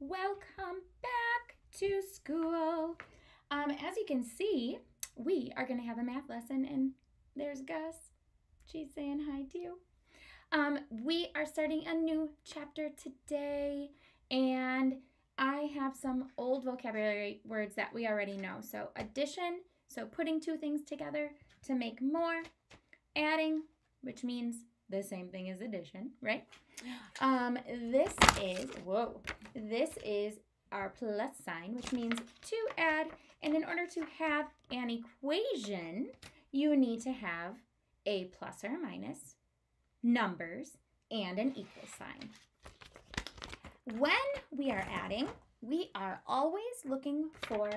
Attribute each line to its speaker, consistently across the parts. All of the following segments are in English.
Speaker 1: welcome back to school. Um, as you can see, we are going to have a math lesson, and there's Gus. She's saying hi too. Um, we are starting a new chapter today, and I have some old vocabulary words that we already know. So, addition, so putting two things together to make more, adding, which means the same thing as addition, right? Um, this is, whoa, this is our plus sign, which means to add. And in order to have an equation, you need to have a plus or a minus, numbers, and an equal sign. When we are adding, we are always looking for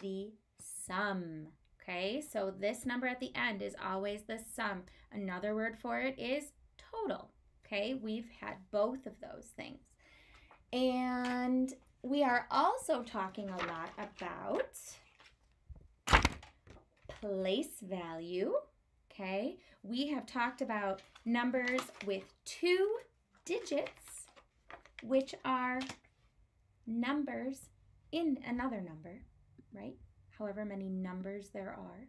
Speaker 1: the sum. Okay, so this number at the end is always the sum. Another word for it is total. Okay, we've had both of those things. And we are also talking a lot about place value. Okay, we have talked about numbers with two digits, which are numbers in another number, right? However many numbers there are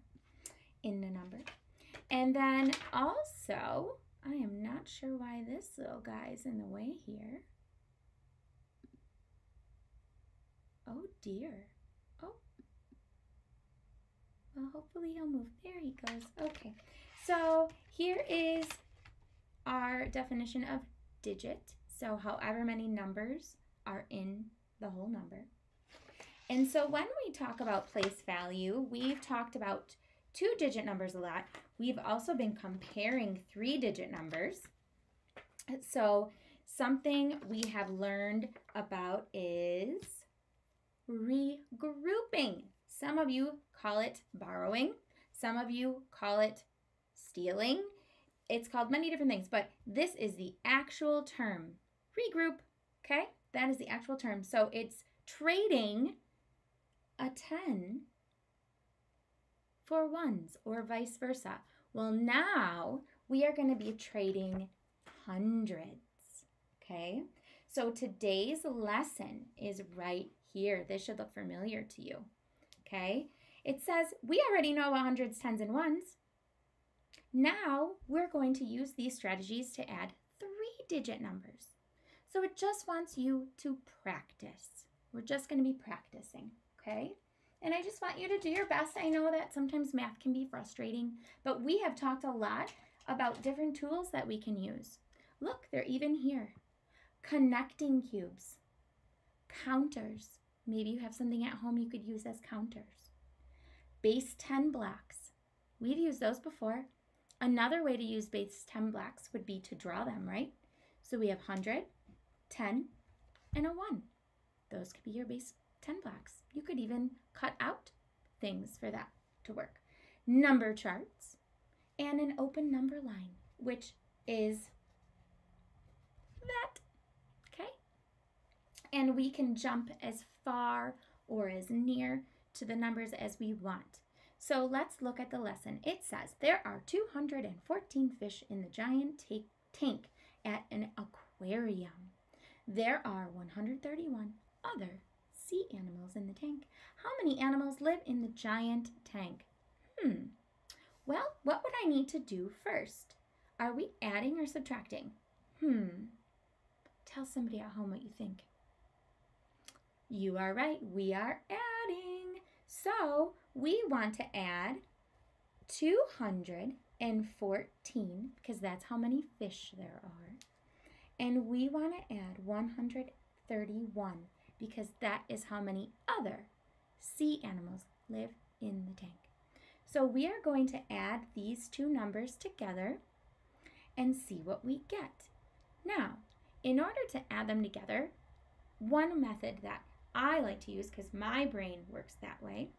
Speaker 1: in a number. And then also, I am not sure why this little guy is in the way here. Oh dear. Oh. Well, hopefully he'll move. There he goes. Okay. So here is our definition of digit. So however many numbers are in the whole number. And so when we talk about place value, we've talked about two digit numbers a lot. We've also been comparing three digit numbers. So something we have learned about is regrouping. Some of you call it borrowing. Some of you call it stealing. It's called many different things, but this is the actual term. Regroup, okay? That is the actual term. So it's trading a 10 for ones or vice versa. Well, now we are going to be trading hundreds, okay? So today's lesson is right here. This should look familiar to you, okay? It says we already know hundreds, tens, and ones. Now we're going to use these strategies to add three-digit numbers. So it just wants you to practice. We're just going to be practicing, okay? And I just want you to do your best. I know that sometimes math can be frustrating, but we have talked a lot about different tools that we can use. Look, they're even here. Connecting cubes, counters. Maybe you have something at home you could use as counters. Base 10 blocks. We've used those before. Another way to use base 10 blocks would be to draw them, right? So we have 100, 10, and a 1. Those could be your base 10 blocks. You could even cut out things for that to work. Number charts and an open number line, which is that, okay? And we can jump as far or as near to the numbers as we want. So let's look at the lesson. It says there are 214 fish in the giant tank at an aquarium. There are 131 other sea animals in the tank. How many animals live in the giant tank? Hmm. Well, what would I need to do first? Are we adding or subtracting? Hmm. Tell somebody at home what you think. You are right. We are adding. So we want to add 214 because that's how many fish there are. And we want to add 131 because that is how many other sea animals live in the tank. So we are going to add these two numbers together and see what we get. Now, in order to add them together, one method that I like to use because my brain works that way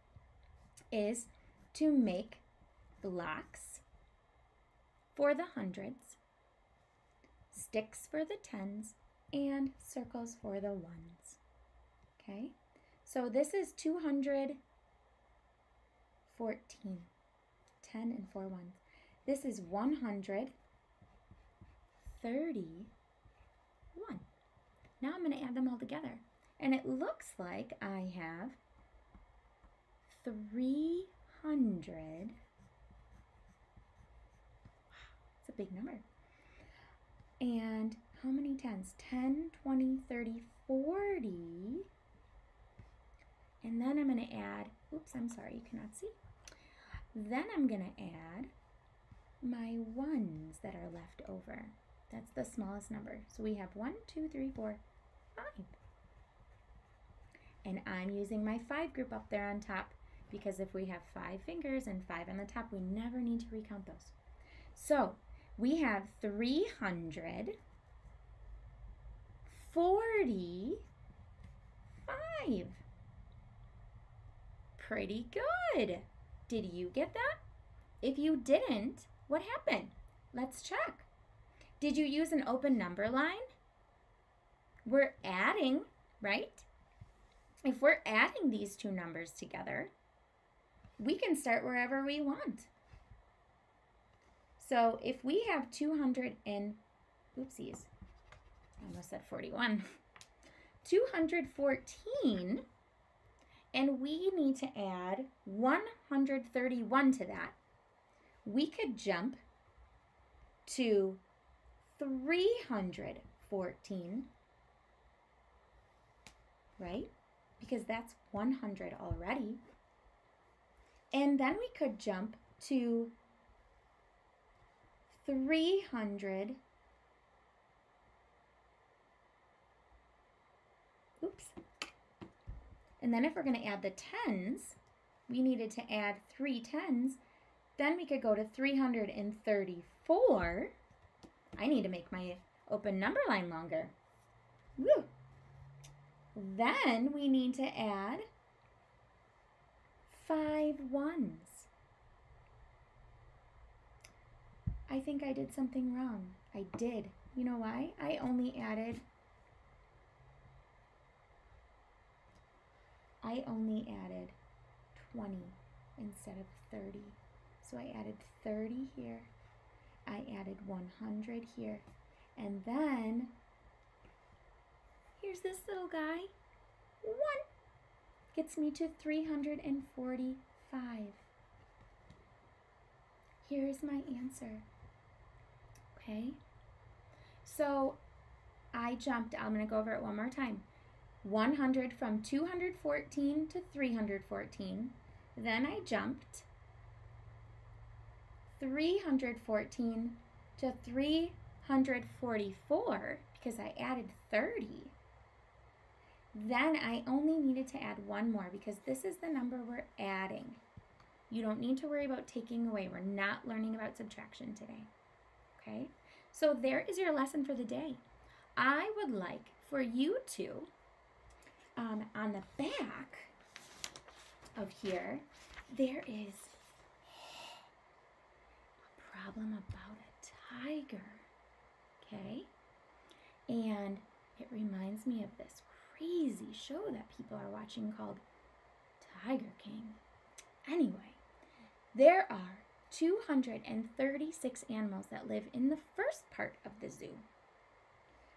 Speaker 1: is to make blocks for the hundreds, sticks for the tens, and circles for the ones. Okay, so this is 214, 10 and 4 ones. This is 131. Now I'm going to add them all together. And it looks like I have 300. Wow, it's a big number. And how many tens? 10, 20, 30, 40. And then I'm going to add, oops, I'm sorry, you cannot see. Then I'm going to add my ones that are left over. That's the smallest number. So we have one, two, three, four, five. And I'm using my five group up there on top because if we have five fingers and five on the top, we never need to recount those. So we have 345. Pretty good. Did you get that? If you didn't, what happened? Let's check. Did you use an open number line? We're adding, right? If we're adding these two numbers together, we can start wherever we want. So if we have 200 and, oopsies, I almost said 41, 214, and we need to add 131 to that, we could jump to 314, right? Because that's 100 already. And then we could jump to 300. Oops. And then if we're going to add the tens, we needed to add three tens. Then we could go to 334. I need to make my open number line longer. Woo. Then we need to add five ones. I think I did something wrong. I did. You know why? I only added I only added 20 instead of 30. So I added 30 here. I added 100 here. And then here's this little guy. One gets me to 345. Here is my answer. Okay? So I jumped, I'm to go over it one more time. 100 from 214 to 314. Then I jumped 314 to 344 because I added 30. Then I only needed to add one more because this is the number we're adding. You don't need to worry about taking away. We're not learning about subtraction today. Okay? So there is your lesson for the day. I would like for you to, um, on the back of here, there is a problem about a tiger. Okay? And it reminds me of this crazy show that people are watching called Tiger King. Anyway, there are 236 animals that live in the first part of the zoo.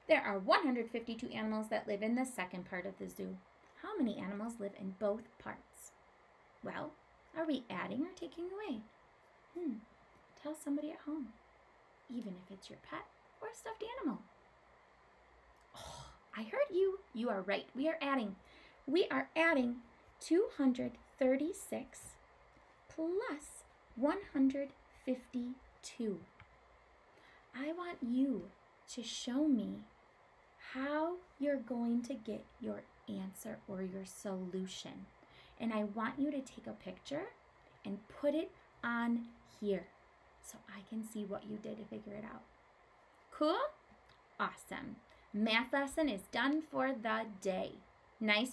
Speaker 1: There are 152 animals that live in the second part of the zoo. How many animals live in both parts? Well, are we adding or taking away? Hmm, tell somebody at home, even if it's your pet or a stuffed animal. Oh, I heard you. You are right. We are adding. We are adding 236 plus 152. I want you to show me how you're going to get your answer or your solution. And I want you to take a picture and put it on here so I can see what you did to figure it out. Cool? Awesome. Math lesson is done for the day. Nice